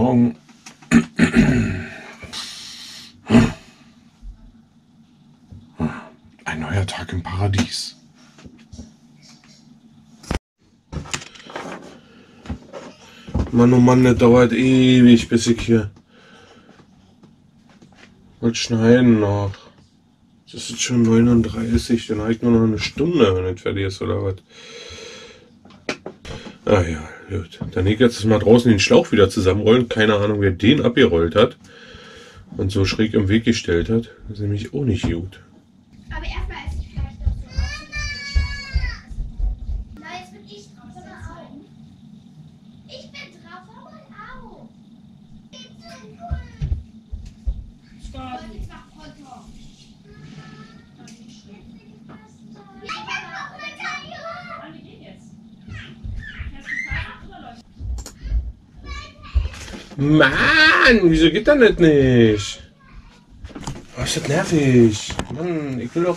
Morgen. Ein neuer Tag im Paradies. Mann, oh Mann, das dauert ewig, bis ich hier was schneiden noch. Das ist schon 39, dann habe ich nur noch eine Stunde, wenn das fertig ist, oder was? Ah ja, gut. Dann ich jetzt mal draußen den Schlauch wieder zusammenrollen. Keine Ahnung, wer den abgerollt hat und so schräg im Weg gestellt hat. Das ist nämlich auch nicht gut. Aber erstmal Mann, wieso geht das nicht nicht? Oh, ist das nervig. Mann, ich will doch.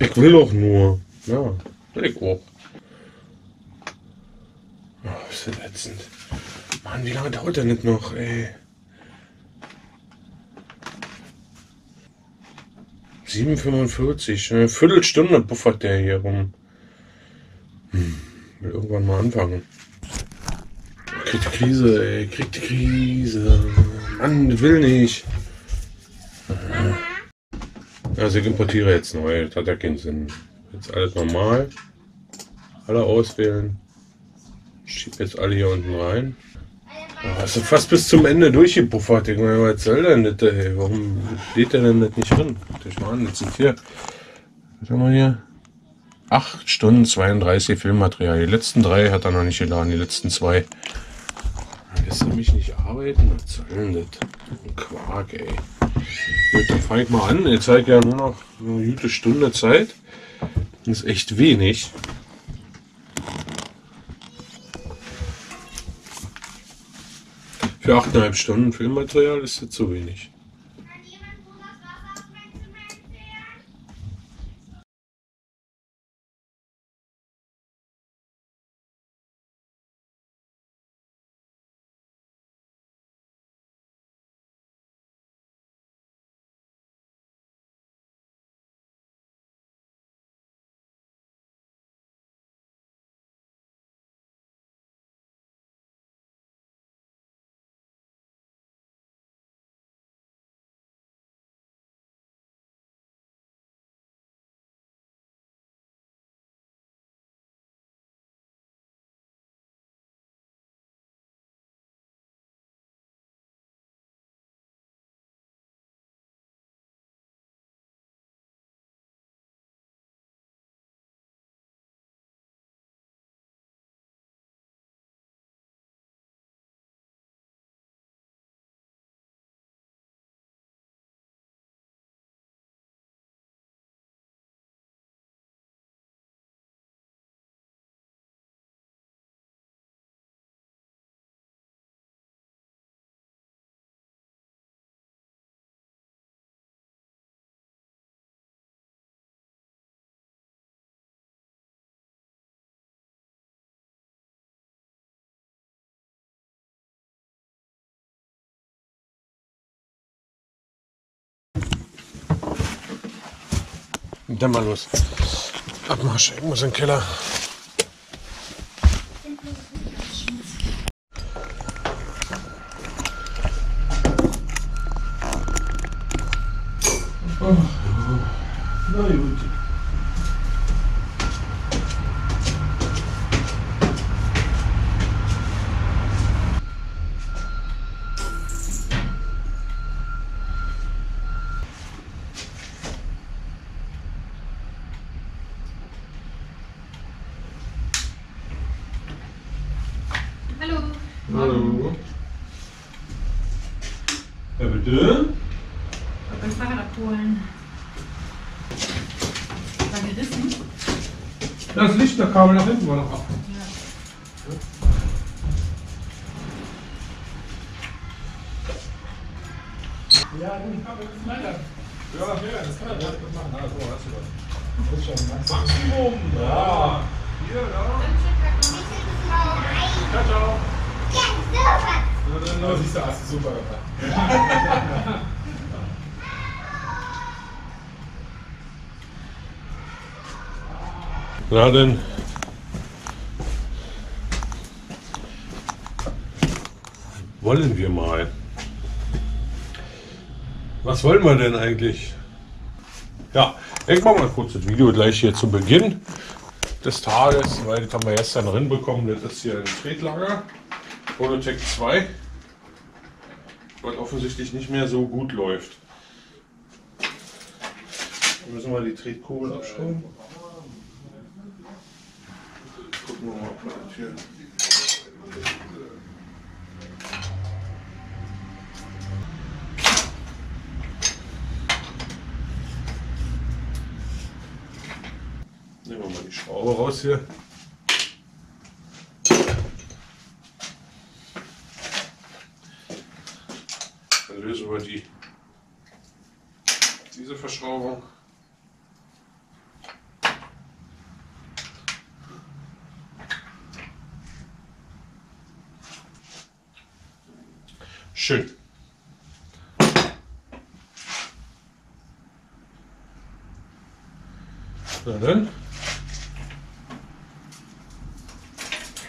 Ich will doch nur. Ja, will ich auch. Oh, ist das ätzend. Mann, wie lange dauert das nicht noch, ey? 7,45. Eine Viertelstunde puffert der hier rum. Hm, will irgendwann mal anfangen. Krieg die Krise, ey. Krieg die Krise. Mann, will nicht. Also ich importiere jetzt neu. Das hat ja keinen Sinn. Jetzt alles normal. Alle auswählen. Schieb jetzt alle hier unten rein. Ah, Hast du fast bis zum Ende durchgepuffert. Ich meine, was soll denn das? Warum steht der denn nicht drin? Guckt euch mal an, das sind hier. Haben wir hier? 8 Stunden 32 Filmmaterial. Die letzten drei hat er noch nicht geladen, die letzten zwei. Lässt er mich nicht arbeiten? Was soll denn das? Quark, ey. Gut, dann fange ich mal an. Jetzt habe ich ja nur noch eine gute Stunde Zeit. Das ist echt wenig. Für 8,5 Stunden Filmmaterial ist das zu wenig. Dann mal los. Abmarsch, ich muss in den Keller. Na gut. Hallo. Hallo. Ja, bitte? Ich wollte mein Fahrrad abholen. War gerissen? Lichterkabel nach hinten war noch ab. Ja, ich habe ein weiter. Ja, ja, das kann er das machen. Also, hast du das. Ist schon Maximum. Ja. Hier, ja. Wie sieht es aus? drin. Da siehst du, hast du super gemacht. Na denn. Wollen wir mal. Was wollen wir denn eigentlich? Ja, ich mache mal kurz das Video gleich hier zu Beginn des Tages, weil das haben wir gestern drin bekommen. Das ist hier ein Tretlager. Prototech 2. Was offensichtlich nicht mehr so gut läuft. Dann müssen wir die Tretkurbel abschrauben. Gucken wir mal, ob wir das hier. Die Schraube raus hier. Dann lösen wir die, diese Verschraubung. Schön. Na dann.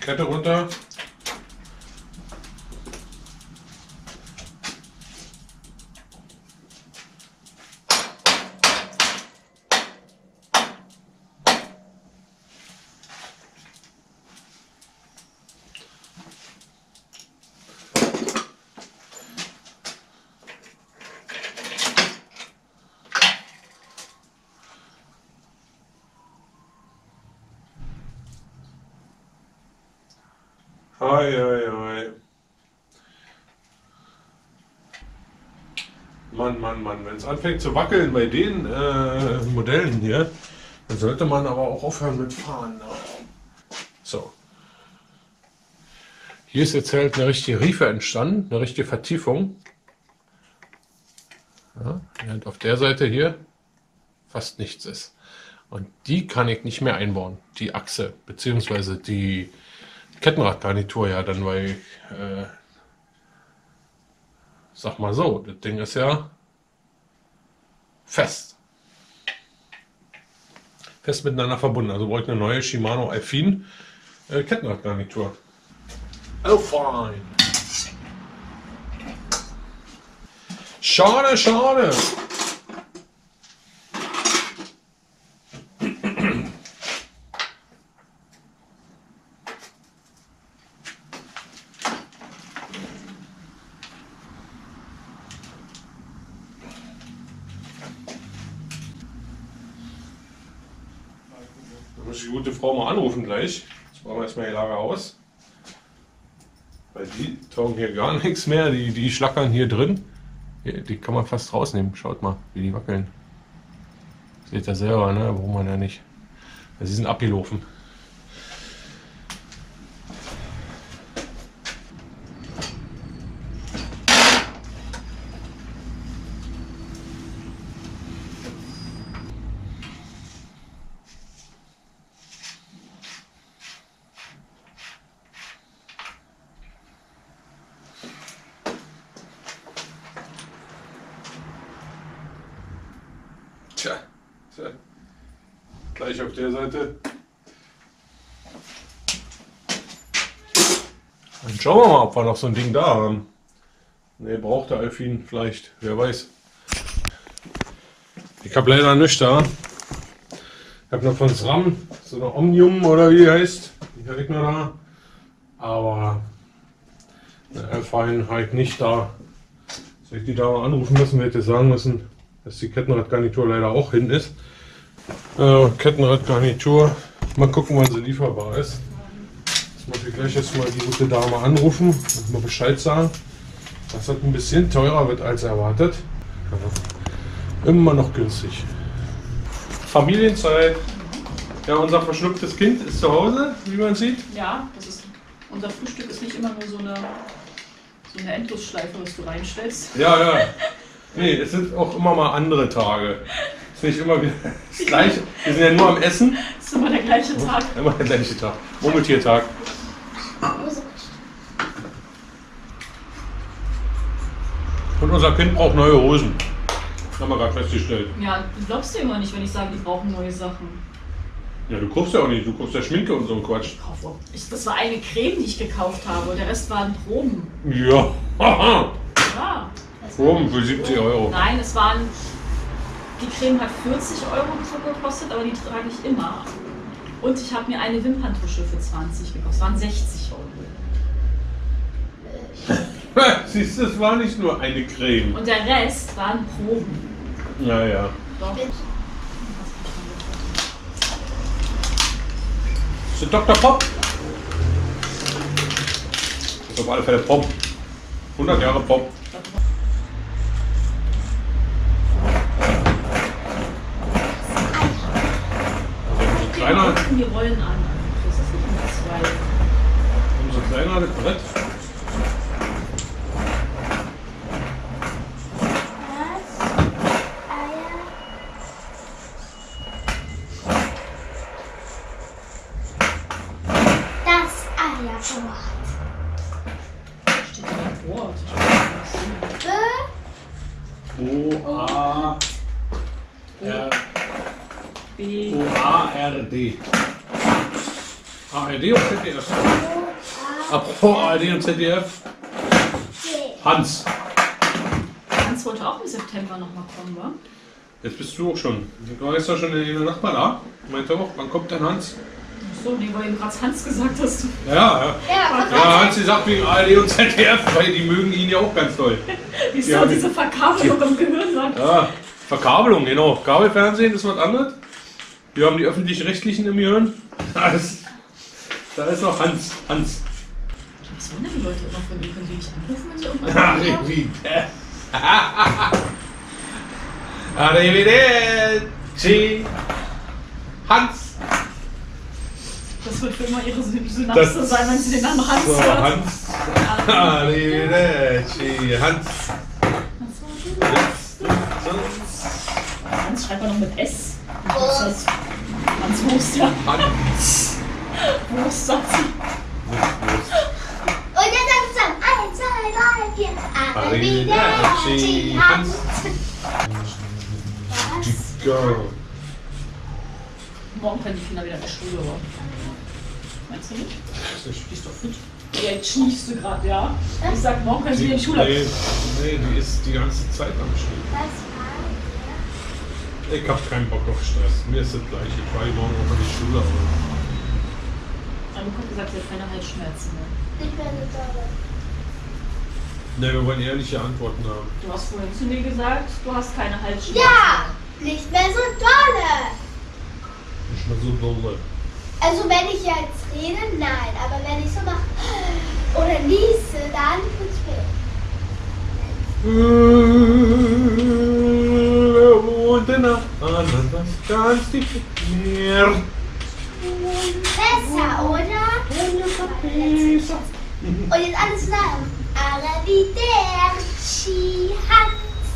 Kette runter. Hi, hi, hi. Mann, Mann, Mann, wenn es anfängt zu wackeln bei den äh, Modellen hier, dann sollte man aber auch aufhören mit Fahren. Ne? So. Hier ist jetzt halt eine richtige Riefe entstanden, eine richtige Vertiefung. Ja, während auf der Seite hier fast nichts ist. Und die kann ich nicht mehr einbauen, die Achse, beziehungsweise die Kettenradgarnitur ja dann, weil ich, äh, sag mal so, das Ding ist ja fest. Fest miteinander verbunden. Also brauche ich eine neue Shimano Alpine äh, Kettenradgarnitur. Oh, fine. Schade, schade. Da muss ich die gute Frau mal anrufen gleich. Jetzt brauchen wir erstmal ihr Lager aus. Weil die taugen hier gar nichts mehr. Die, die schlackern hier drin. Hier, die kann man fast rausnehmen. Schaut mal, wie die wackeln. Seht ihr selber, ne? Warum man ja nicht. Sie sind abgelaufen. Tja, tja. Gleich auf der Seite. Dann schauen wir mal, ob wir noch so ein Ding da haben. Ne, braucht der Alfin vielleicht, wer weiß. Ich habe leider nichts da. Ich habe noch von SRAM so eine Omnium oder wie die heißt. Die habe ich noch da. Aber eine Alfine habe ich nicht da. Soll ich die da mal anrufen müssen, hätte ich sagen müssen, dass die Kettenradgarnitur leider auch hin ist. Äh, Kettenradgarnitur. Mal gucken, wann sie lieferbar ist. Jetzt muss ich gleich erstmal die gute Dame anrufen und mal Bescheid sagen, dass das ein bisschen teurer wird als erwartet. Immer noch günstig. Familienzeit. Ja, unser verschlucktes Kind ist zu Hause, wie man sieht. Ja, das ist, unser Frühstück ist nicht immer nur so eine, so eine Endlosschleife, was du reinstellst. Ja, ja. Nee, es sind auch immer mal andere Tage. Es ist nicht immer wieder das gleiche. Wir sind ja nur am Essen. Das ist immer der gleiche Tag. Immer der gleiche Tag. Murmeltiertag. unser Kind braucht neue Hosen. Haben wir gerade festgestellt. Ja, du glaubst dir immer nicht, wenn ich sage, die brauchen neue Sachen. Ja, du guckst ja auch nicht, du guckst ja Schminke und so ein Quatsch. Ich kaufe- Ich, das war eine Creme, die ich gekauft habe. Der Rest waren Proben. Ja, haha. Ja. Proben für 70 Euro. Nein, es waren. Die Creme hat 40 Euro gekostet, aber die trage ich immer. Und ich habe mir eine Wimperntusche für 20 gekauft. Es waren 60 Euro. Siehst du, es war nicht nur eine Creme. Und der Rest waren Proben. Naja. Doch. Ist das Dr. Pop? Das ist auf alle Fälle Pop. 100 Jahre Pop. Umso Die Rollen an. Das ist nicht immer zwei. umso kleiner das Brett. Was? Eier? Das Eierbrot. Steht da ein Wort. B, O A R B. O A R D. ARD und ZDF. O, A, Apropos ARD und ZDF. Hans. Hans wollte auch im September nochmal kommen, wa? Jetzt bist du auch schon. Du warst ja schon in der Nachbar da. Meinte auch, wann kommt denn Hans? Ach So, nee, weil du gerade Hans gesagt hast. Ja, ja. Ja, Ja, Hans gesagt wegen ARD und ZDF, weil die mögen ihn ja auch ganz toll. Wie ist Ja, doch die- diese Verkabelung im Gehirn sagt. Ja, Verkabelung, genau. Kabelfernsehen ist was anderes. Wir haben die öffentlich-rechtlichen im Gehirn. Da ist, da ist noch Hans. Hans. Was wollen denn die Leute immer von dir? Können die nicht anrufen, wenn sie irgendwas haben? Arrivederci. Hans. Das wird für immer ihre Syn- Synapse Das- sein, wenn sie den Namen Hans So, hört. Hans. Arrivederci. Hans. Hans schreibt man noch mit S. Was ist das? Hans Wurst, ja. Hans. Wurst, sagt zusammen. Eins, zwei, drei, vier. Arrivederci. Hans. Was? Go. Morgen können die Kinder wieder in die Schule, oder? Meinst du nicht? Die ist doch fit. Ja, jetzt schniefst du gerade, ja? Ich sag, morgen können sie wieder in die Schule. Nee, nee, die ist die ganze Zeit am Spiel. Was war Ich hab keinen Bock auf Stress. Mir ist das gleich. Ich fahre morgen auch in die Schule. Aber Mutter hat gesagt, sie hat keine Halsschmerzen mehr. Nicht mehr so dolle. ne, wir wollen ehrliche Antworten haben. Du hast vorhin zu mir gesagt, du hast keine Halsschmerzen. Ja, nicht mehr so dolle. Nicht mal so dolle. Also wenn ich jetzt rede, nein. Aber wenn ich so mache oder niese, dann tut's weh. Und in der Ananas ganz tief. Besser, oder? Und jetzt alles zusammen. Arrivederci Hans.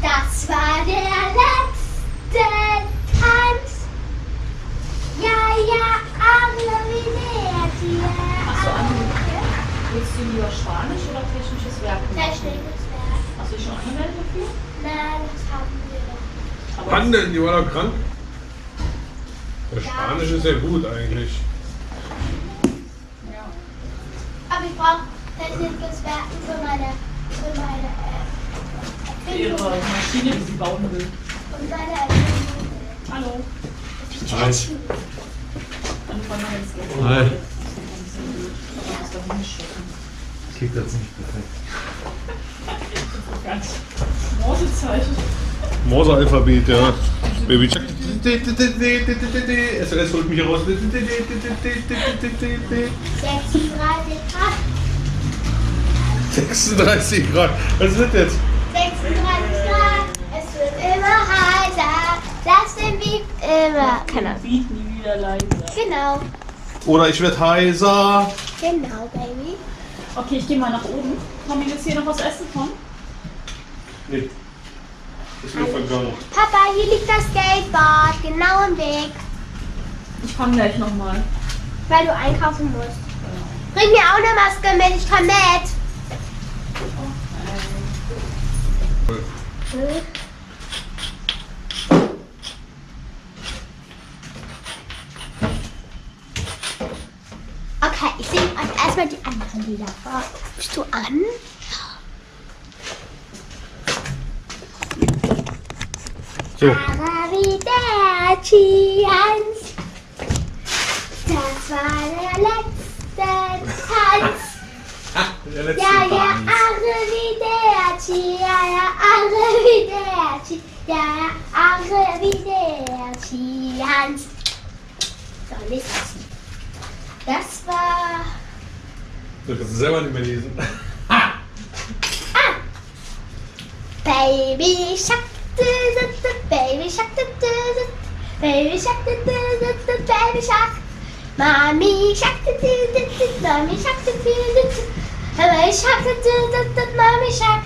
Das war der letzte Tanz. Ja, ja, arrivederci. Achso, willst du lieber Spanisch oder technisches Werk? Technisches Werk. Hast du dich schon angemeldet dafür? Nein, das haben wir. Aber Wann denn? Die war doch krank. Der Spanisch ist ja gut eigentlich. Ja. Aber ich brauche Werk für meine, für meine Für äh, ihre. Maschine, die sie bauen will. Und meine Erfindung. Hallo. Hi. Schicken. Klingt jetzt nicht perfekt. Ganz Morsezeichen. Morse-Alphabet, ja. Baby Chuck. SLS holt mich raus. 36 Grad. 36 Grad. Was wird jetzt? 36 Grad. Es wird immer heißer. Lass den Beat immer. Keine Ahnung. Beat nie wieder leiser. Genau. Oder ich werde heiser. Genau, Baby. Okay, ich gehe mal nach oben. Haben wir jetzt hier noch was essen von? Nee. Ist mir vergangen. Papa, hier liegt das Skateboard. Genau im Weg. Ich komme gleich nochmal. Weil du einkaufen musst. Bring mir auch eine Maske mit. Ich komm mit. Okay, ich singe euch erstmal die anderen Lieder vor. Bist du an? So, Arrivederci, Hans. Das war der letzte Tanz. Der letzte Ja, ja, arrivederci, ja, ja, arrivederci, ja, ja, arrivederci, Hans. So, lies das. War... Du kannst es selber nicht mehr lesen. Baby Shark, Baby Shark, Baby Shark, Baby Shark. Mami Shark, Mami Shark, Baby Shark, Mami Shark.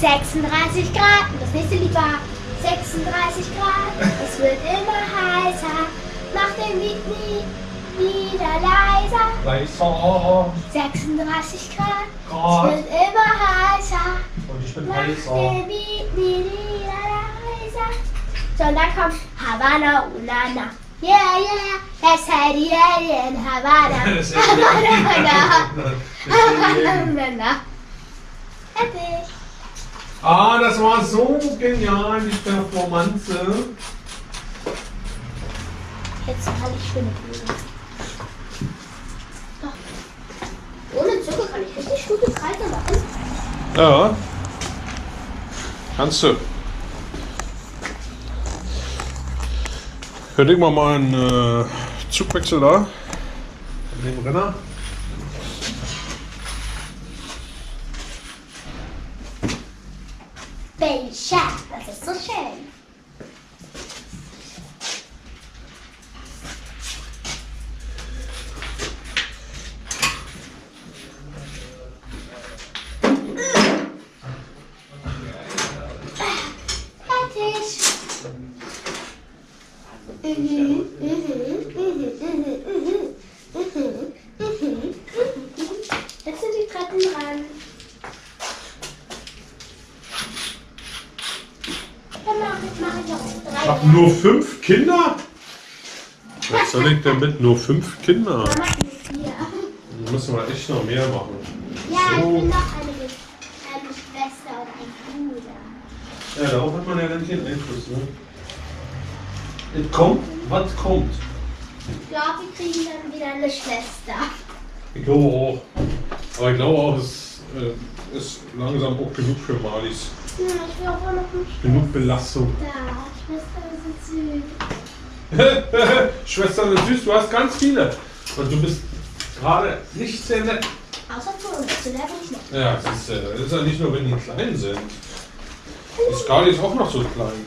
36 Grad, das nächste Lied war 36 Grad, es wird immer heißer, mach den Lied nie wieder leiser. Leiser. 36 Grad, es Grad. wird immer heißer. Ich bin heißer. leiser. So, und dann kommt Havana Unana. Yeah, yeah, that's how the alien Havana. Havana. Havana. Fertig. Ah, das war so genial, die Performance. Jetzt kann ich schöne Blumen. Ohne Zucker kann ich richtig gute Kreise machen. ja. Kannst du. Ja, legen wir mal einen äh, Zugwechsel da. Den Renner. Baby Ach, nur fünf Kinder? Was soll ich denn mit nur fünf Kindern? Mama ist hier. Da müssen wir echt noch mehr machen. Ja, ich So. bin noch eine, eine Schwester oder ein Bruder. Ja, darauf hat man ja dann keinen Einfluss, ne? Es kommt, was kommt. Ich glaube, wir kriegen dann wieder eine Schwester. Ich glaube auch. Aber ich glaube auch, es äh, ist langsam auch genug für Malis. Hm, ich will aber noch nicht. Genug Belastung. Da, Schwester ist süß. Schwester, das ist süß, du hast ganz viele. Und du bist gerade nicht sehr nett. Außer zu uns, zu der bin ich noch. Ja, das ist, das ist ja nicht nur, wenn die klein sind. Die Skali ist auch noch so klein.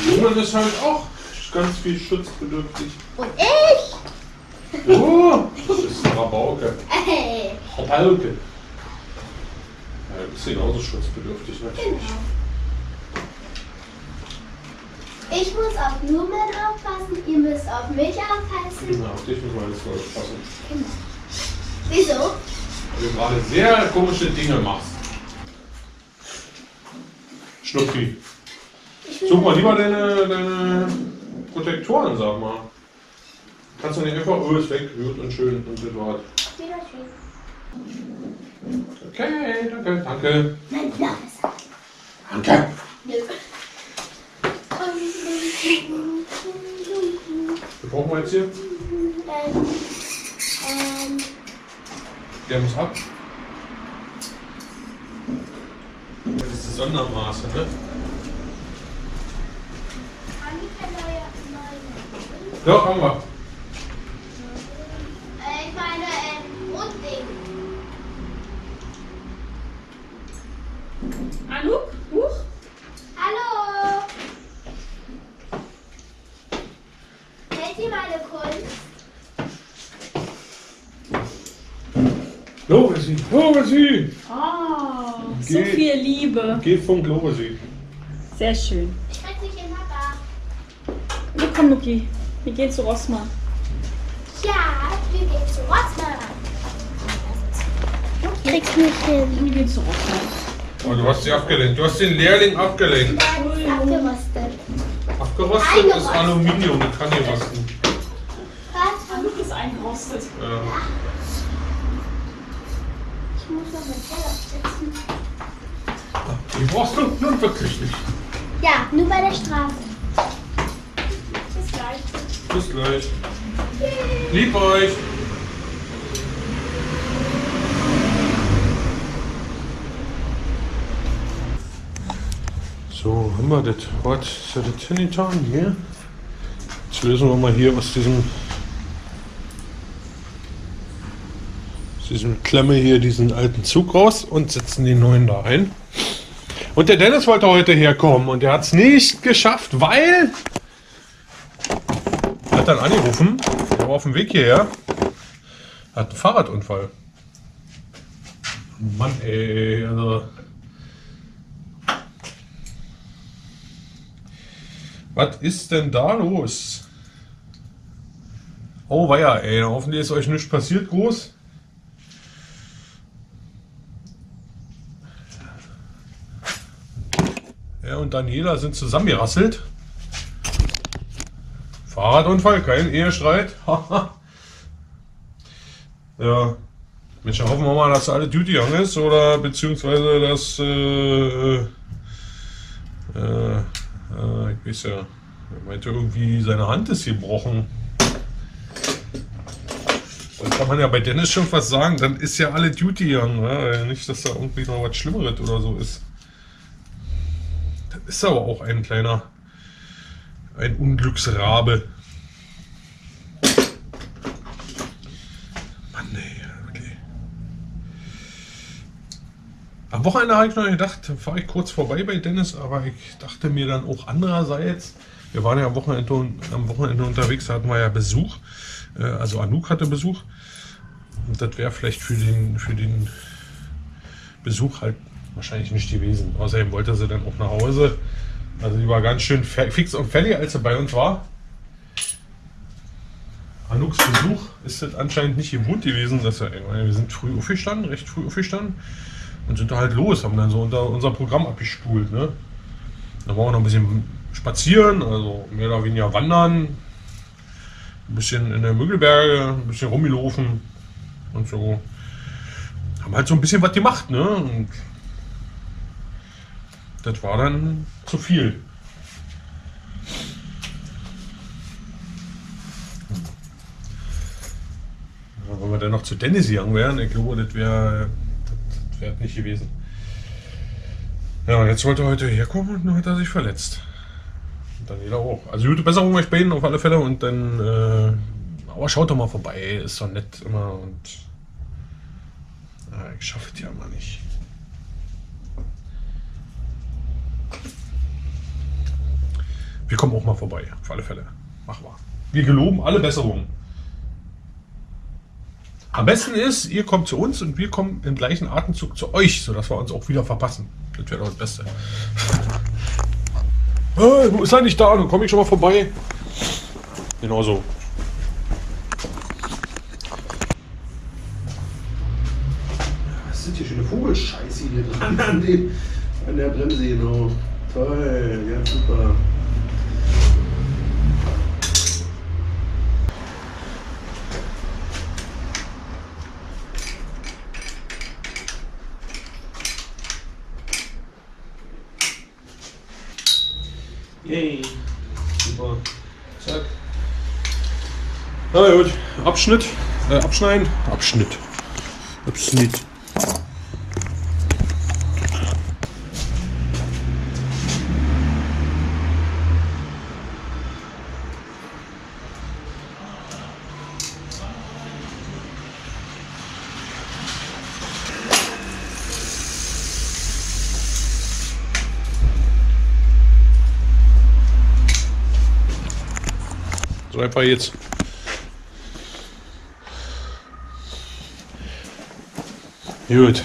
Die Jungen ist halt auch ganz viel schutzbedürftig. Und ich? Oh, das ist ein Rabauke. Rabauke. Ja, du bist genauso schutzbedürftig natürlich. genau. Ich muss auf Blumen aufpassen, ihr müsst auf mich aufpassen. Genau, auf dich muss man jetzt aufpassen. Wieso? Weil du gerade sehr komische Dinge machst. Schnupfi. Such mal lieber deine, deine Protektoren, sag mal. Kannst du nicht einfach, oh, ist weg, gut und schön und schön. Okay, danke, danke. Danke. Plätzchen? Ähm, ähm. Der muss ab. Das ist das Sondermaße, ne? Doch, haben wir. Liebe. G-Funk Lovesi. Sehr schön. Ich krieg's nicht hin, Papa. Na komm, Luki. Wir gehen zu Rossmann. Ja, wir gehen zu Rossmann. Ich krieg's nicht hin. Wir gehen zu Rossmann. Oh, du hast sie abgelenkt. Du hast den Lehrling abgelenkt. Abgerostet. Abgerostet ist Aluminium, das kann nicht rosten. Was? Anouk ist eingerostet. Ja. Ich muss noch mit Teller sitzen. Brauchst du nun wirklich nicht. Ja, nur bei der Straße. Bis gleich. Bis gleich. Lieb euch. So, haben wir das. Was ist ja das hingetan hier? Jetzt lösen wir mal hier aus diesem aus diesem Klemme hier diesen alten Zug raus und setzen den neuen da ein. Und der Dennis wollte heute herkommen und der hat es nicht geschafft, weil er hat dann angerufen, er war auf dem Weg hierher, hat einen Fahrradunfall. Mann, ey, also. Was ist denn da los? Oh, weia, ey, hoffentlich ist euch nichts passiert, groß. Er und Daniela sind zusammengerasselt. Fahrradunfall, kein Ehestreit. ja. Mensch, hoffen wir mal, dass alle Duty Young ist oder beziehungsweise dass äh, äh, äh, ich weiß ja, er meinte irgendwie seine Hand ist gebrochen. Und kann man ja bei Dennis schon fast sagen, dann ist ja alle Duty Young. Ne? Nicht, dass da irgendwie noch was Schlimmeres oder so ist. Ist aber auch ein kleiner, ein Unglücksrabe. Mann, ey, wirklich. Am Wochenende habe ich noch gedacht, fahre ich kurz vorbei bei Dennis, aber ich dachte mir dann auch andererseits, wir waren ja am Wochenende, am Wochenende unterwegs, da hatten wir ja Besuch, äh, also Anouk hatte Besuch. Und das wäre vielleicht für den, für den Besuch halt wahrscheinlich nicht gewesen. Außerdem wollte sie dann auch nach Hause. Also die war ganz schön fix und fertig, als sie bei uns war. Anuks Besuch ist das anscheinend nicht gewohnt gewesen, dass wir, wir sind früh aufgestanden, recht früh aufgestanden und sind da halt los, haben dann so unser, unser Programm abgespult. Ne? Dann waren wir noch ein bisschen spazieren, also mehr oder weniger wandern, ein bisschen in der Müggelberge, ein bisschen rumgelaufen und so. Haben halt so ein bisschen was gemacht, ne? Und das war dann zu viel. Wenn wir dann noch zu Dennis gegangen wären, ich glaube, das wäre das wär nicht gewesen. Ja, und jetzt wollte er heute herkommen und dann hat er sich verletzt. Und Daniela auch. Also gute Besserung euch beiden auf alle Fälle und dann, äh, aber schaut doch mal vorbei, ist doch nett immer und ja, ich schaffe es ja mal nicht. Wir kommen auch mal vorbei, auf alle Fälle. Mach mal. Wir geloben alle Besserungen. Am besten ist, ihr kommt zu uns und wir kommen im gleichen Atemzug zu euch, sodass wir uns auch wieder verpassen. Das wäre doch das Beste. Äh, wo ist er nicht da? Dann komme ich schon mal vorbei. Genau so. Was ist hier schon eine Vogelscheiße hier dran an, dem, an der Bremse genau. Toll, ja super. Yay. Super. Zack. Na gut, Abschnitt, äh, abschneiden, Abschnitt, Abschnitt. Einfach jetzt. Gut.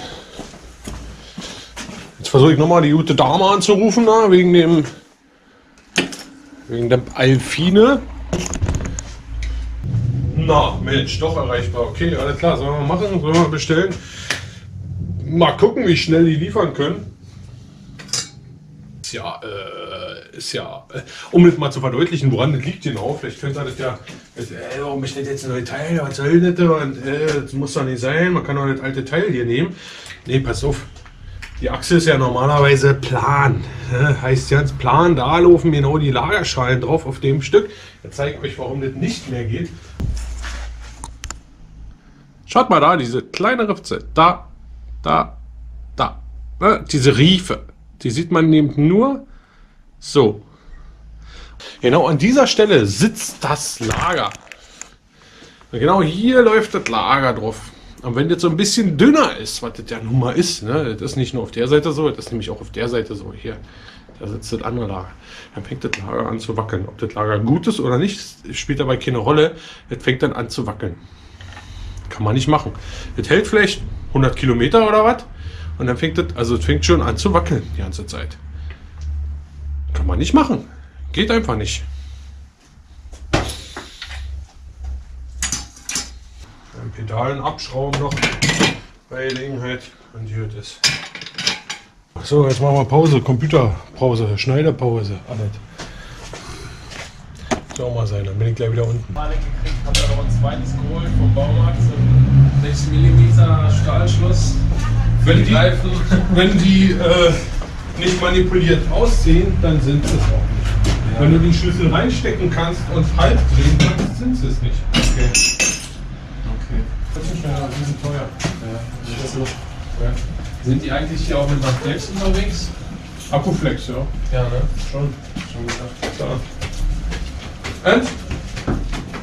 Jetzt versuche ich nochmal die gute Dame anzurufen, da, wegen dem. wegen der Alfine. Na, Mensch, doch erreichbar. Okay, alles klar. Sollen wir machen? Sollen wir bestellen? Mal gucken, wie schnell die liefern können. ja, äh, ist ja, äh, um das mal zu verdeutlichen, woran das liegt genau, vielleicht könnt ihr das ja, äh, warum bestellt jetzt ein neues Teil, was soll das und äh, das muss doch nicht sein, man kann doch das alte Teil hier nehmen. Nee, pass auf, die Achse ist ja normalerweise plan, ne? heißt ganz plan, da laufen genau die Lagerschalen drauf auf dem Stück. Jetzt zeige ich euch, warum das nicht mehr geht. Schaut mal da, diese kleine Ritze, da, da, da, ne? diese Riefe, die sieht man eben nur so. Genau an dieser Stelle sitzt das Lager. Genau hier läuft das Lager drauf. Und wenn das so ein bisschen dünner ist, was das ja nun mal ist, ne, das ist nicht nur auf der Seite so, das ist nämlich auch auf der Seite so, hier, da sitzt das andere Lager. Dann fängt das Lager an zu wackeln. Ob das Lager gut ist oder nicht, spielt dabei keine Rolle. Das fängt dann an zu wackeln. Kann man nicht machen. Das hält vielleicht 100 Kilometer oder was. Und dann fängt das, also es fängt schon an zu wackeln die ganze Zeit. Kann man nicht machen. Geht einfach nicht. Ein Pedalen abschrauben noch bei Gelegenheit und hier das ist. So, jetzt machen wir Pause, Computerpause, Schneiderpause, alles. Soll auch mal sein, dann bin ich gleich wieder unten. Panik gekriegt, hat er noch ein zweites geholt vom Baumarkt, so ein 60 mm Stahlschluss. Wenn die, Reifen. wenn die äh, nicht manipuliert aussehen, dann sind sie es auch nicht. Wenn du den Schlüssel reinstecken kannst und halb drehen kannst, sind sie es nicht. Okay. Okay. Das ist schneller, die sind teuer. Ja, ja. Sind die eigentlich hier auch mit nach Flex unterwegs? Akkuflex, ja. Ja, ne? Schon. Schon gedacht. So. And?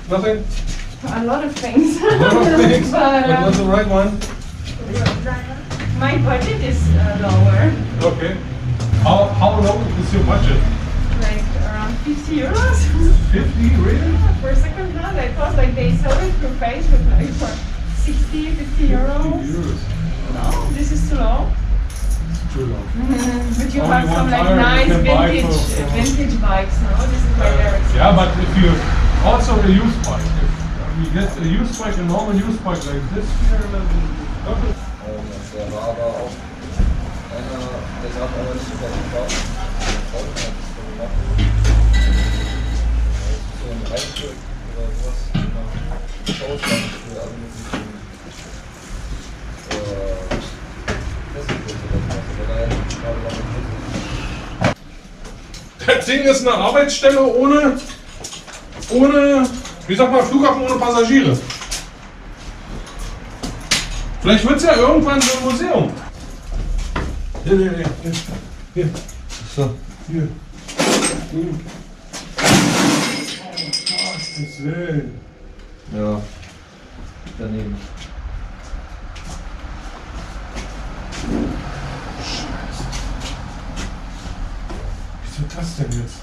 Nothing? A lot of things. One of things? but But what's the right one? my budget is uh, lower, Okay. How, how low is your budget? like around 50 euros 50, really? for a second hand. I thought like they sell it through Facebook like for 60, 50 euros. euros. No, this is too low. Too low. But you Only have some like nice vintage, for- uh, vintage bikes. No, this is like very expensive. Yeah, but if you also a used bike, if you get a used bike, a normal used bike like this here, then doppelt. Das Ding ist eine Arbeitsstelle ohne, ohne, wie sagt man, Flughafen ohne Passagiere. Vielleicht wird es ja irgendwann so ein Museum. Hier, hier, hier, hier. So. Hier. Hier. Oh, Gottes Willen. Ja. Daneben. Wieso das denn jetzt?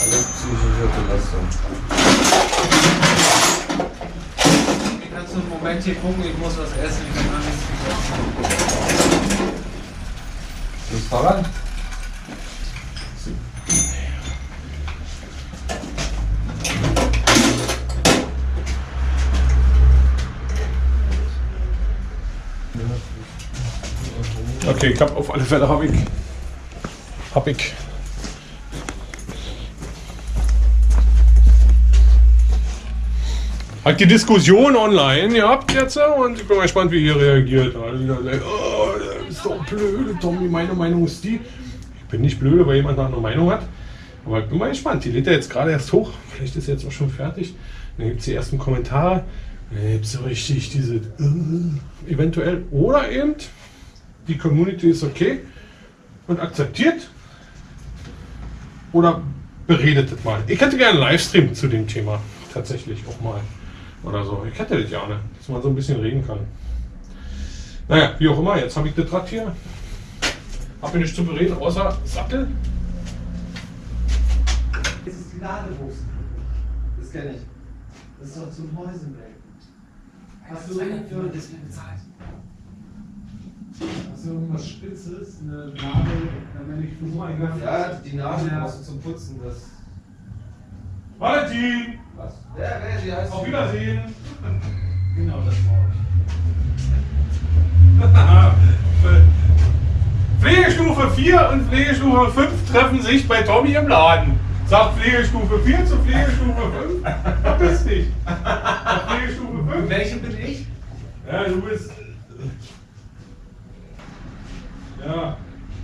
Alle psychische Belastung. Kannst du einen Moment hier gucken? Ich muss was essen. Ich kann nichts gegessen. Das Fahrrad? Okay, ich hab auf alle Fälle hab ich. Hab ich. Hat die Diskussion online gehabt jetzt und ich bin mal gespannt, wie ihr reagiert. Sagen, oh, das ist doch blöd, Tommy, meine Meinung ist die. Ich bin nicht blöd, weil jemand eine andere Meinung hat. Aber ich bin mal gespannt. Die lädt er jetzt gerade erst hoch. Vielleicht ist er jetzt auch schon fertig. Dann gibt es die ersten Kommentare. Dann gibt es so richtig diese äh, eventuell. Oder eben die Community ist okay und akzeptiert. Oder beredet es mal. Ich hätte gerne einen Livestream zu dem Thema. Tatsächlich auch mal. Oder so. Ich hätte das gerne, dass man so ein bisschen reden kann. Naja, wie auch immer, jetzt habe ich das Rad hier. Habe mir nichts zu bereden, außer Sattel. Das ist die Ladebuchse. Das kenne ich. Das ist doch zum Mäusemelken. Hast du, irgend- hast du irgendwas Spitzes, eine Nadel, wenn ich versuche einen Ja, die Nase brauchst du zum Putzen. Das. Valentin! Was? Ja, wer sie heißt. Auf Wiedersehen! Genau, das brauche Pflegestufe 4 und Pflegestufe 5 treffen sich bei Tommy im Laden. Sagt Pflegestufe 4 zu Pflegestufe 5. Verpiss dich. Pflegestufe ich. 5. Welche bin ich? Ja, du bist. Ja,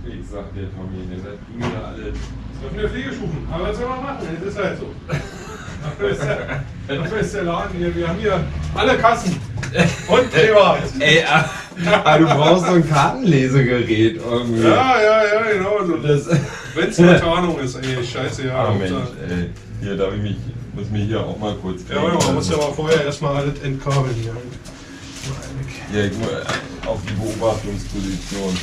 Ich sag dir, Tommy, ihr seid mir alle. Treffen wir Pflegestufen. Aber was soll man machen? Das ist halt so. Dafür ist der, dafür ist der Laden hier. Wir haben hier alle Kassen. Und privat. Ey, ah, ah, du brauchst so ein Kartenlesegerät irgendwie. Ja, ja, ja, genau. So. Das, Wenn es eine Tarnung ist, ey, scheiße, ja. ah, Mensch, ey. Hier darf ich mich, muss mich hier auch mal kurz Ja, man muss ja aber vorher erstmal alles entkabeln hier. Ja, ich muss äh, auf die Beobachtungsposition.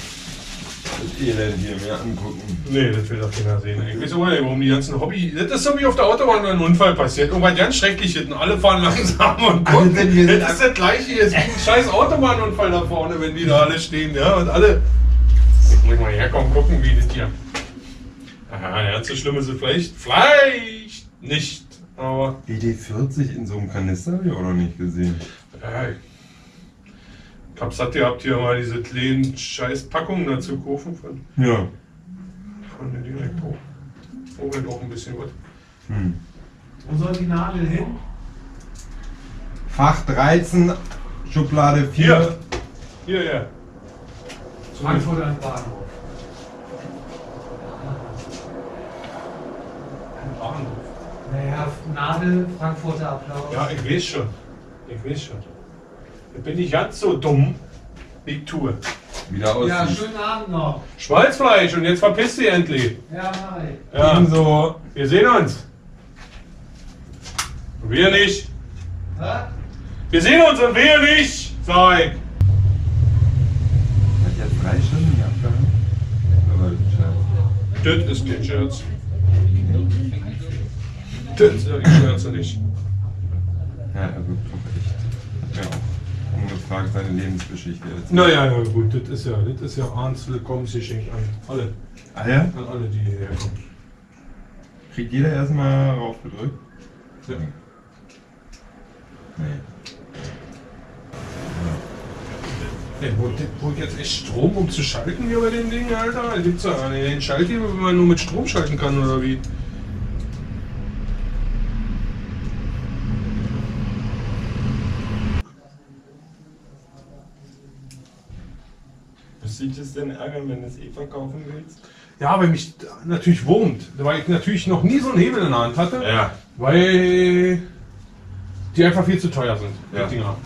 Das Elend hier mir angucken. Nee, das will doch keiner sehen. Ich weiß auch nicht, warum die ganzen Hobby. Das ist so wie auf der Autobahn ein Unfall passiert. Irgendwas ganz Schreckliches und alle fahren langsam und gucken. Sind- wir sind das ist das gleiche hier. Es gibt einen scheiß Autobahnunfall da vorne, wenn die da alle stehen. Ja, und alle. Ich muss mal herkommen, gucken, wie das hier. Aha, ganz so schlimm ist es vielleicht. Vielleicht nicht. Aber. ED40 in so einem Kanister habe ich auch noch nicht gesehen. Ja, ich hab satt gehabt, hier mal diese kleinen scheiß Packungen dazu kaufen von, Ja. von der Elektro. Oh, halt auch ein bisschen was. Hm. Wo soll die Nadel hin? Fach 13, Schublade 4. Hier. Hier, ja. Frankfurt am Bahnhof. Bahnhof. Naja, Nadel, Frankfurter Applaus. Ja, ich weiß schon. Ich weiß schon. Ich bin nicht ganz so dumm, wie ich tue. Wieder aussieht. Ja, schönen Abend noch. Schmalzfleisch und jetzt verpiss dich endlich. Ja, ich. Ja, Ebenso. wir sehen uns. Und wir nicht. Was? Wir sehen uns und wir nicht, sag ich. Hat jetzt drei Stunden hier abgehangen? Aber Scherz. Das ist kein Scherz. Das sind die Scherze nicht. Ja, er wirkt auch echt. Hat ungefragt seine Lebensgeschichte erzählt. Naja, ja, gut, das ist ja, das ist ja Arns Willkommensgeschenk an alle, Ah ja? an alle, die hierher kommen. Kriegt jeder erstmal raufgedrückt? Ja. Nee. Ja, wo, wo jetzt echt Strom, um zu schalten hier bei dem Ding, Alter? Da gibt's ja einen Schaltgeber, wenn man nur mit Strom schalten kann, oder wie? Müsste ich das denn ärgern, wenn du es eh verkaufen willst? Ja, weil mich natürlich wurmt, weil ich natürlich noch nie so einen Hebel in der Hand hatte, Ja. weil die einfach viel zu teuer sind, Ja. die Dinger.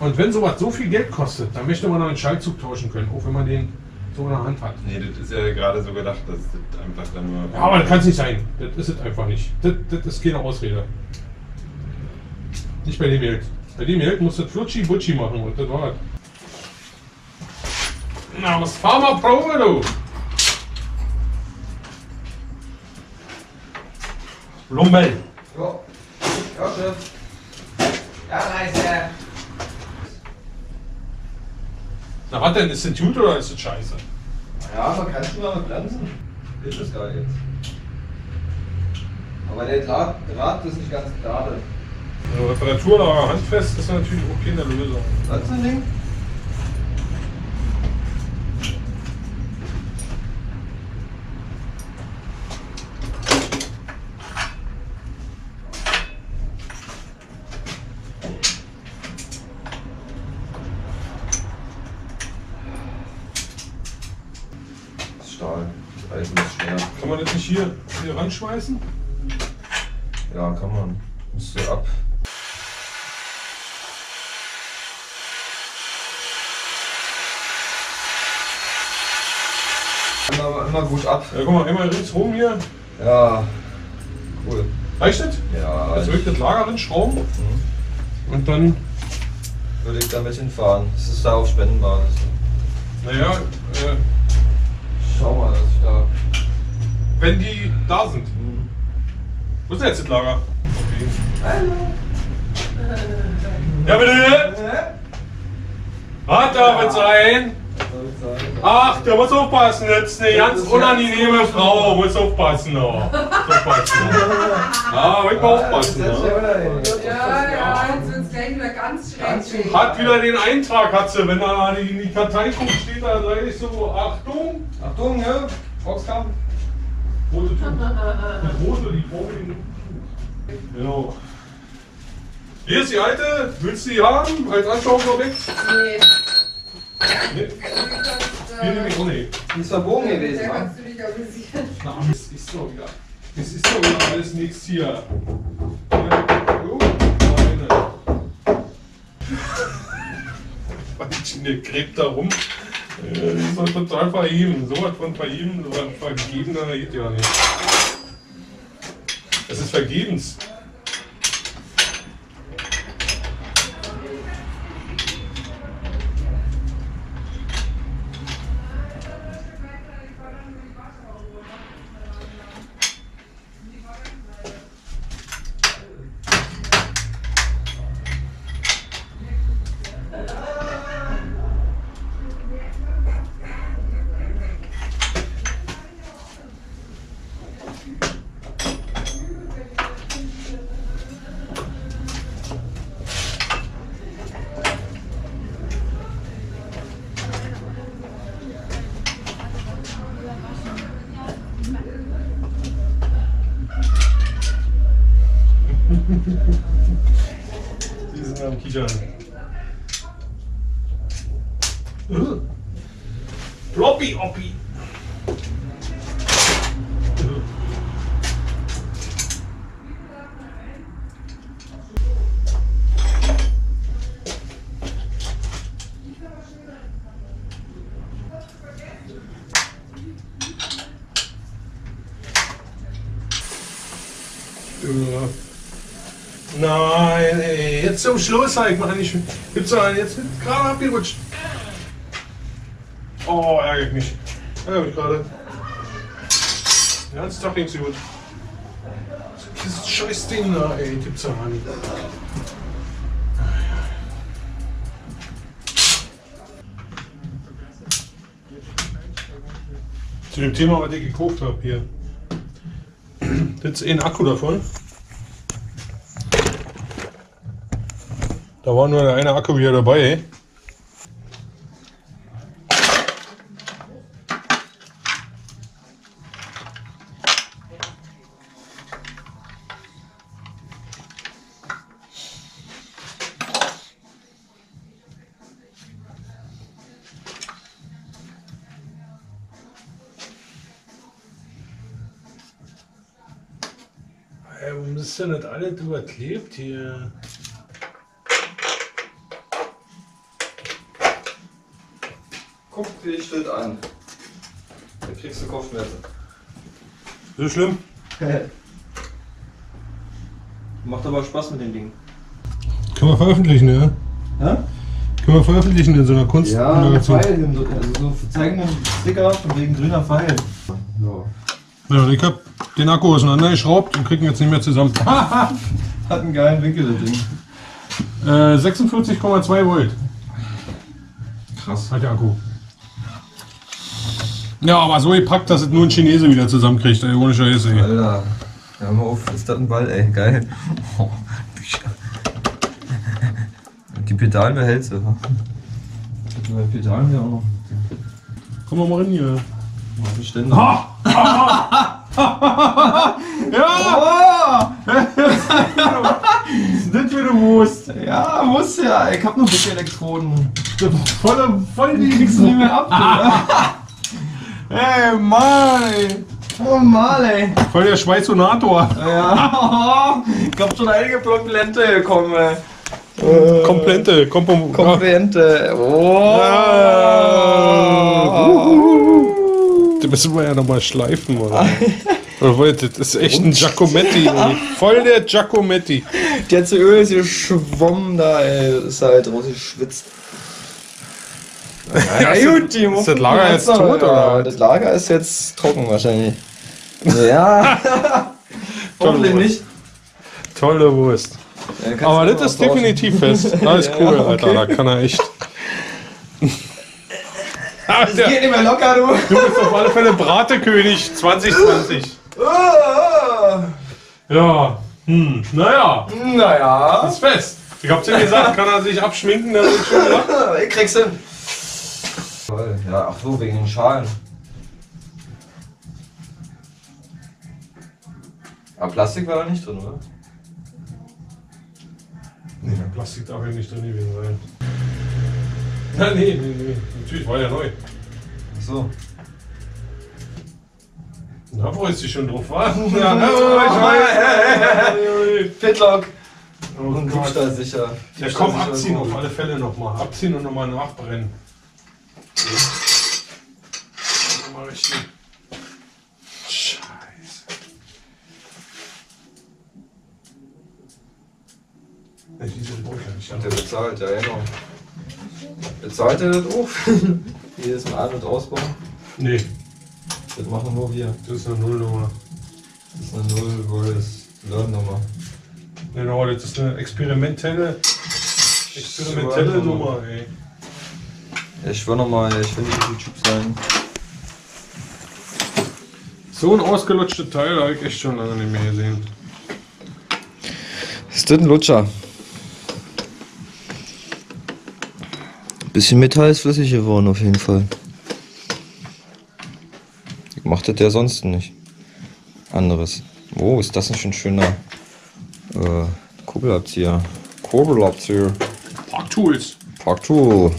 Und wenn sowas so viel Geld kostet, dann möchte man noch einen Schaltzug tauschen können, auch wenn man den so in der Hand hat. Nee, das ist ja gerade so gedacht, dass das einfach dann nur. Ja, aber das kann es nicht sein. Das ist es einfach nicht. Das, das ist keine Ausrede. Nicht bei dem Geld. Bei dem Geld musst du Flutschi Butschi machen und das war das. Na, was fahr mal Probe, du! Lummel! Jo. Ja, Chef. Ja, Meister. Na, was denn? Ist das gut oder ist das scheiße? Ja, man kann schon mal bremsen. Ist es gar jetzt. Aber der Draht, Draht ist nicht ganz gerade. Also Reparaturlager handfest ist natürlich auch keine Lösung. Was für ein Ding? Das ist Stahl. Das Eisen ist schwer. Kann man das nicht hier, hier ranschmeißen? Ja, kann man. Müsste ab. Immer, immer gut ab. Ja, guck mal, einmal ringsrum hier. Ja, cool. Reicht das? Ja, Jetzt wirklich das Lager rinschrauben. Mhm. Und dann, würde ich damit hinfahren. Das ist da auf Spendenbasis. naja, äh, Schau mal, dass ich da. Wenn die da sind. Wo ist denn jetzt das Lager? Okay. Hallo! Ja, bitte! Hat da mit sein? Ach, der muss aufpassen, jetzt eine ganz unangenehme Frau, muss aufpassen. Oh. Muss aufpassen. Ja, ich muss aufpassen. Ja, Ja. Ja, ja, jetzt wird's gleich gleich wieder ganz schlecht. Hat wieder den Eintrag, hat sie. Wenn da in die Kartei guckt, steht da gleich so, Achtung, Achtung, ne? Boxkampf. Rote Tür. Die rote, die ich nicht. Genau. Hier ist die alte. Willst du die haben? Als Anschauungsobjekt? Nee, Nee. das, Hier nehme ich auch nicht. Die ist verbogen gewesen, da kannst du dich amüsieren. Na, es ist doch wieder. Es ist doch wieder alles nichts hier. Oh, meine. Weilchen, der gräbt da rum. Äh, Die ist doch total verheben. So was von verheben, so was vergeben, da geht ja nicht. Es ist vergebens. Die sind am Kichern. Äh. Floppy Oppi. Nein, ey, jetzt zum Schluss ich mal nicht. Gibt's einen? Jetzt gerade abgerutscht. Oh, ärgert mich. Ärgert mich gerade. Den ganzen Tag ging's gut. Dieses scheiß Ding da, ey, gibt's da nicht. Zu dem Thema, was ich gekauft habe hier. Ist eh ein Akku davon. Da war nur der eine Akku wieder dabei. Ey, das alles überklebt hier? Guck dich das an. Da kriegst du Kopfschmerzen. So schlimm? Macht aber Spaß mit dem Ding. Können wir veröffentlichen, ja? Hä? Können wir veröffentlichen in so einer Kunst. Ja, ein. Pfeil, also so zeigen einen Sticker von wegen grüner Pfeil. So. Ja, ich hab den Akku auseinandergeschraubt und kriegen jetzt nicht mehr zusammen. Hat einen geilen Winkel, das Ding. Äh, 46,2 Volt Krass. hat der Akku. Ja, aber so gepackt, dass es nur ein Chinese wieder zusammenkriegt, ey, ohne Scheiße. Ey. Alter. Hör mal auf, ist das ein Ball, ey. Geil. Die Pedalen behältst du, ha? Die Pedalen hier auch noch. Komm mal rein hier. Mal Bestände. Ja! Das wie du musst. Ja, musst ja. Ich hab noch ein bisschen Elektroden. Voll, voll die Kriegst du nicht mehr ab. Ey, Mann! ey. Oh Mann, ey. Voll der Schweizonator. Ja. Ich hab schon einige Komplimente bekommen, ey. Komplette, Kompom Komplimente. Oh. Da müssen wir ja nochmal schleifen, oder? Oder Das ist echt ein Giacometti, ey. Voll der Giacometti. Die ganze Öl ist geschwommen da, ey. Das ist halt rausgeschwitzt. Ja, ist gut, das- die ist das Lager jetzt tot, ja, oder? Das Lager ist jetzt trocken wahrscheinlich. Ja. Hoffentlich nicht. Tolle Wurst. Ja, Aber das ist definitiv fest. Alles Ja, cool, okay. Alter. Da kann er echt. Das der- geht nicht mehr locker, du. Du bist auf alle Fälle Bratekönig 2020. Ah, Ja. Hm. Naja. Naja. Ist fest. Ich hab's ihm gesagt, kann er sich abschminken, dann ist schon. Ich krieg's hin. Toll. Ja, ach so, wegen den Schalen. Aber Plastik war da nicht drin, oder? Nee, Plastik darf ja nicht drin gewesen sein. Nein, nee, nee, nee. Natürlich war ja neu. Ach so. Da freust du dich schon drauf, wa? Ja, na, ich weiß. Pitlock. Oh Und. Diebstahl sicher. Ja, komm, abziehen auf alle Fälle nochmal. Abziehen und nochmal nachbrennen. Nochmal richtig. Scheiße. Ja, diese ja nicht. Und der bezahlt, ja genau. Bezahlt er das auch? Jedes Mal Ein- und Ausbauen? Nee, Das machen nur wir. das ist eine Nullnummer. Das ist eine Null Voice Learn-Nummer. Genau, das ist eine experimentelle, experimentelle Nummer. Nummer, ey. Ich schwör nochmal, ich will nicht auf YouTube sein. So ein ausgelutschtes Teil habe ich echt schon lange nicht mehr gesehen. Ist das ein Lutscher? Bisschen Metall ist flüssig geworden auf jeden Fall. Ich mach das ja sonst nicht. Anderes. Oh, ist das ein schön schöner äh, Kurbelabzieher. Kurbelabzieher. Park Tools. Parktool.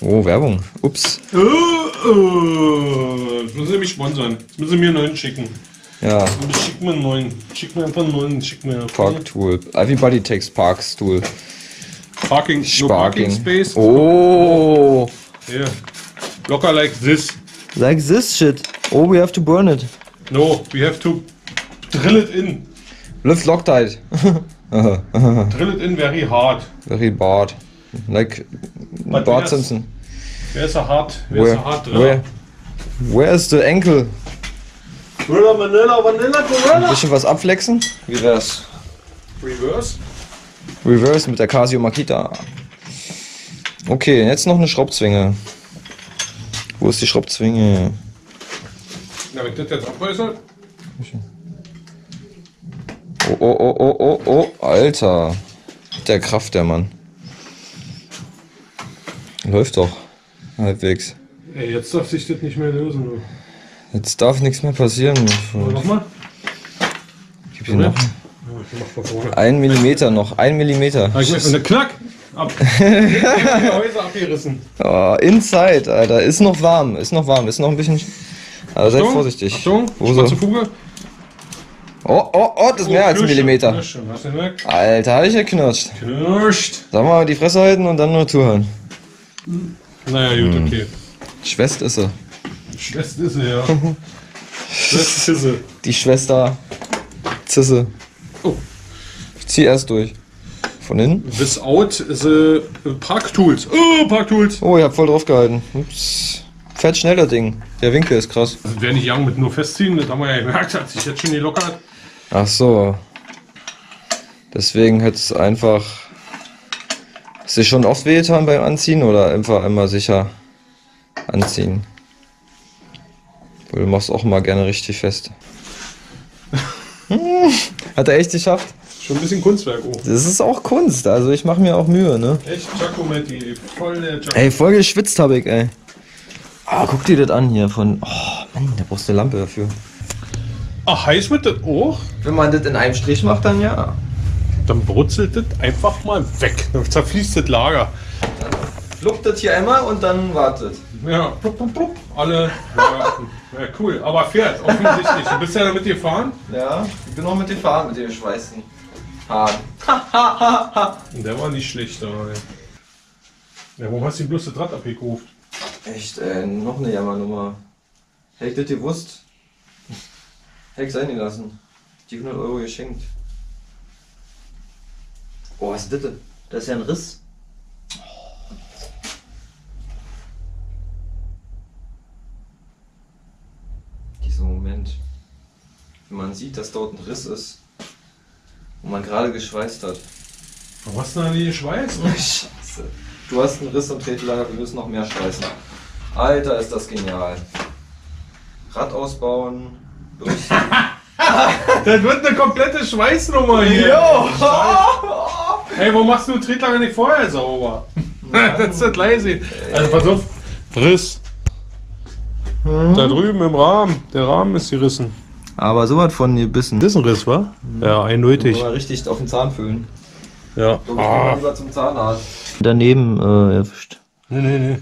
Oh, Werbung. Ups. Äh, äh, das müssen Sie mich sponsern. Das müssen Sie mir einen neuen schicken. Ja, Schick mir einen neuen. Schick mir einfach einen neuen. Schick mir? Parktool. Everybody takes Parks Tool. Parking, no parking Sparking. space. Oh. Yeah. Locker like this. Like this shit. Oh, we have to burn it. No, we have to drill it in. Lift Loctite. Drill it in very hard. Very bad. Like But Bart where's- Simpson. Er hart? Wer ist Where, er hart where, where is the ankle? Vanilla, Vanilla, Vanilla, Vanilla. Bisschen was abflexen? Wie wär's? Reverse. Reverse mit der Casio Makita. Okay, jetzt noch eine Schraubzwinge. Wo ist die Schraubzwinge? Na, wenn ich das jetzt abreiße, Oh, oh, oh, oh, oh, oh, Alter. Der Kraft, der Mann. Läuft doch. Halbwegs. ey, jetzt darf sich das nicht mehr lösen. du. Jetzt darf nichts mehr passieren. Nochmal? Gib hier noch. Ja. Ein Millimeter noch. Ein Millimeter. Ich und der Knack! Ab. Häuser abgerissen. Oh, inside, Alter. Ist noch warm. Ist noch warm. Ist noch ein bisschen. Aber seid vorsichtig. Achtung, so? Fuge. Oh, oh, oh, das ist mehr als ein Knirscht, Millimeter. knirscht? Alter, hab ich geknirscht. Knirscht. Sag mal, die Fresse halten und dann nur zuhören. Naja, gut, okay. Schwest ist sie. Schwester ist sie, ja. Schwester ist sie. Die Schwester. Zisse. Oh. Ich zieh erst durch. Von hinten. Without the Park Tools. Oh, Park Tools. Oh, ich hab voll drauf gehalten. Ups. Fährt schnell das Ding. Der Winkel ist krass. Also, wer nicht young mit nur festziehen, das haben wir ja gemerkt, hat sich jetzt schon gelockert. Ach so. Deswegen hätte es einfach. Dich schon oft wehgetan beim Anziehen oder einfach immer sicher anziehen? Weil du machst auch immer gerne richtig fest. Hat er echt geschafft? Schon ein bisschen Kunstwerk, oh. Das ist auch Kunst, also ich mache mir auch Mühe, ne? Echt Giacometti, voll der Giacometti. Ey, voll geschwitzt habe ich, ey. Ah, guck dir das an hier von. Oh, Mann, da brauchst du eine Lampe dafür. Ach, heiß wird das auch? Wenn man das in einem Strich macht, dann ja. Dann brutzelt das einfach mal weg. Dann zerfließt das Lager. Flucht das hier einmal und dann wartet. Ja, plupp, plupp, plupp. Alle. Ja, ja, cool. Aber fährt, offensichtlich. Du bist ja damit gefahren? Ja, ich bin noch mit dem Fahren, mit dem schweißen Haaren. Der war nicht schlecht, aber. Ja, warum hast du die bloß das Rad abgekauft? Echt, ey, noch eine Jammernummer. Hätte ich das gewusst? Hätte ich sein gelassen. Die 100 Euro geschenkt. Oh, was ist das denn? Das ist ja ein Riss. Dieser Moment. Wenn man sieht, dass dort ein Riss ist. Und man gerade geschweißt hat. Warum hast du denn die Schweiß? Scheiße. Du hast einen Riss im Tretlager, wir müssen noch mehr schweißen. Alter, ist das genial. Rad ausbauen, bürsten. Das wird eine komplette Schweißnummer hier. Jo! Ey, warum machst du den Tretlager nicht vorher sauber? das ist das leise. Also pass auf. Riss. Da drüben im Rahmen. Der Rahmen ist gerissen. Aber so was von gebissen. Das ist ein Riss, wa? Ja, eindeutig. Mal richtig auf den Zahn fühlen. Ja. Ah. lieber zum Zahnarzt. Daneben äh, erwischt. Nee, nee, nee.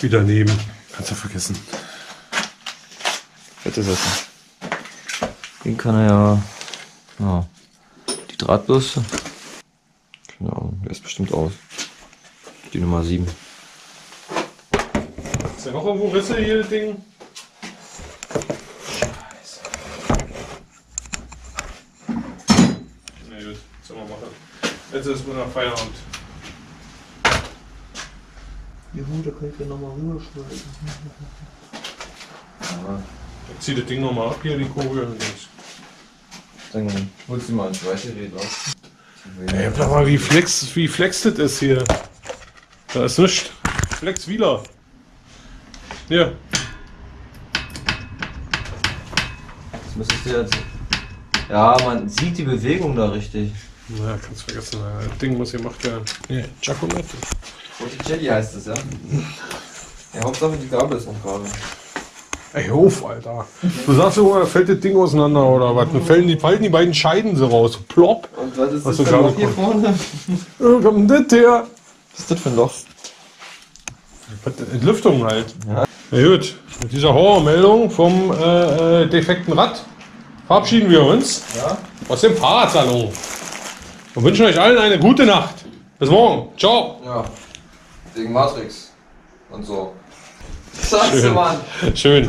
Wieder neben. Kannst du vergessen. Fette Sache. Den kann er ja. ja. Die Drahtbürste. Keine Ahnung, der ist bestimmt aus. Die Nummer 7. Ist ja noch irgendwo Risse hier, das Ding? Na gut, was soll man machen? Jetzt ist nur noch Feierabend. Die Hude kann ich ja nochmal rüberschneiden. Ich zieh das Ding nochmal ab hier, die Kugel. Dann holst du mal ein Schweißgerät raus. Ey, sag mal, wie flex, wie flex das ist hier. Da ist nichts. Flex Wieler. Hier. Das müsstest du jetzt. Ja, man sieht die Bewegung da richtig. Na, kannst vergessen. Das Ding muss gemacht werden. Nee, Giacometti. Botticelli heißt es, ja? Ja, Hauptsache die Gabel ist noch gerade. Ey, Hof, Alter. Du sagst so, da fällt das Ding auseinander oder was? Dann fallen die, fallen die beiden Scheiden so raus. Plopp. Und was ist das für ein Loch hier vorne? Wo kommt denn das her? Was ist das für ein Loch? Entlüftung halt. Ja. Na gut, mit dieser Horrormeldung vom äh, äh, defekten Rad verabschieden wir uns Ja? aus dem Fahrradsalon und wünschen euch allen eine gute Nacht. Bis morgen. Ciao. Ja. Wegen Matrix. Und so. Sagst du. Mann. Schön.